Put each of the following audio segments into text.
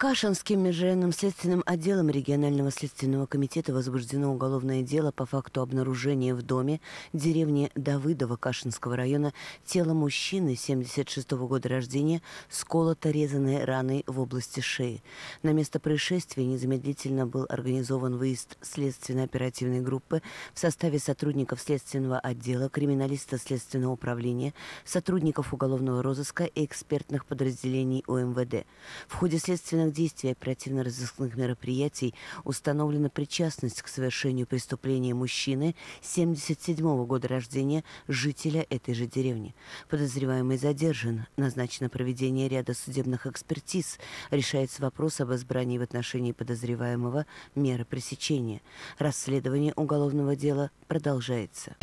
Кашинским межрайонным следственным отделом регионального следственного комитета возбуждено уголовное дело по факту обнаружения в доме деревни Давыдова Кашинского района тела мужчины 76 -го года рождения с колото-резанной раной в области шеи. На место происшествия незамедлительно был организован выезд следственно-оперативной группы в составе сотрудников следственного отдела, криминалиста следственного управления, сотрудников уголовного розыска и экспертных подразделений УМВД. В ходе следственных военных действий оперативно-розыскных мероприятий установлена причастность к совершению преступления мужчины 77 года рождения, жителя этой же деревни. Подозреваемый задержан. Назначено проведение ряда судебных экспертиз. Решается вопрос об избрании в отношении подозреваемого меры пресечения. Расследование уголовного дела продолжается.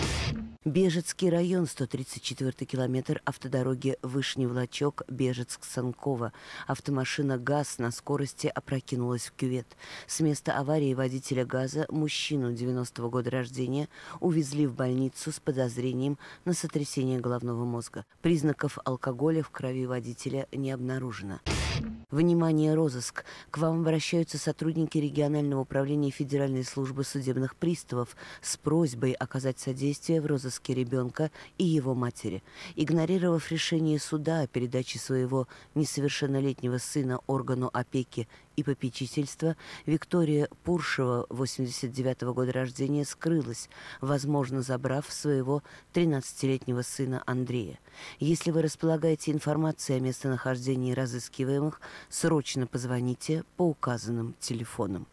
Бежецкий район, 134 километр автодороги Вышний-Влачок, Бежецк-Санково. Автомашина ГАЗ на скорости опрокинулась в кювет. С места аварии водителя ГАЗа, мужчину 90-го года рождения, увезли в больницу с подозрением на сотрясение головного мозга. Признаков алкоголя в крови водителя не обнаружено. Внимание, розыск! К вам обращаются сотрудники регионального управления Федеральной службы судебных приставов с просьбой оказать содействие в розыске ребенка и его матери. Игнорировав решение суда о передаче своего несовершеннолетнего сына органу опеки и попечительства, Виктория Пуршева, 89 -го года рождения, скрылась, возможно, забрав своего 13-летнего сына Андрея. Если вы располагаете информацией о местонахождении разыскиваемых, срочно позвоните по указанным телефонам.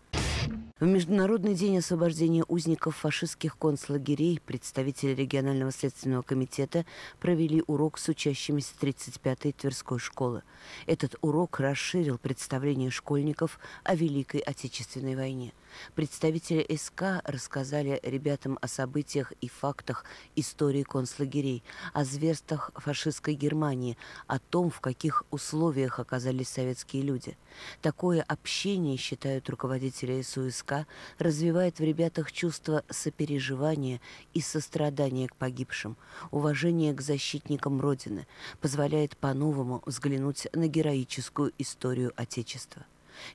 В Международный день освобождения узников фашистских концлагерей представители регионального следственного комитета провели урок с учащимися 35-й Тверской школы. Этот урок расширил представление школьников о Великой Отечественной войне. Представители СК рассказали ребятам о событиях и фактах истории концлагерей, о зверствах фашистской Германии, о том, в каких условиях оказались советские люди. Такое общение, считают руководители СУСК, ЦСКА развивает в ребятах чувство сопереживания и сострадания к погибшим, уважение к защитникам Родины, позволяет по-новому взглянуть на героическую историю Отечества.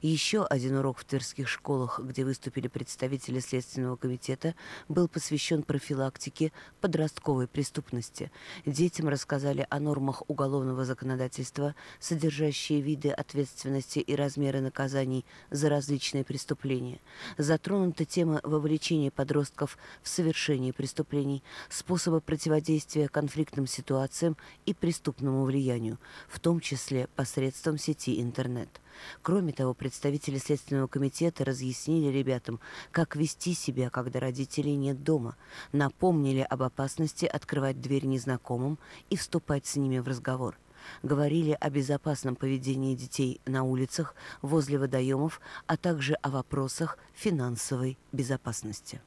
Еще один урок в тверских школах, где выступили представители Следственного комитета, был посвящен профилактике подростковой преступности. Детям рассказали о нормах уголовного законодательства, содержащие виды ответственности и размеры наказаний за различные преступления. Затронута тема вовлечения подростков в совершение преступлений, способы противодействия конфликтным ситуациям и преступному влиянию, в том числе посредством сети интернет. Кроме того, представители Следственного комитета разъяснили ребятам, как вести себя, когда родителей нет дома, напомнили об опасности открывать дверь незнакомым и вступать с ними в разговор. Говорили о безопасном поведении детей на улицах, возле водоемов, а также о вопросах финансовой безопасности.